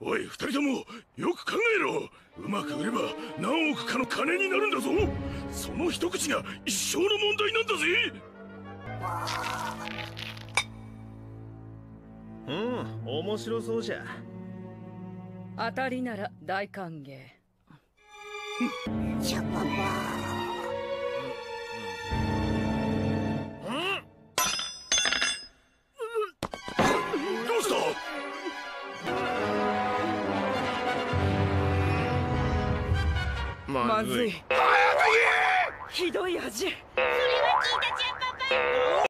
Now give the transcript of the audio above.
おい二人ともよく考えろ。うまく売れば何億かの金になるんだぞ。その一口が一生の問題なんだぜ。うん面白そうじゃ。当たりなら大歓迎。シャパパまずい。ひどい味。それは聞いたちゃパパ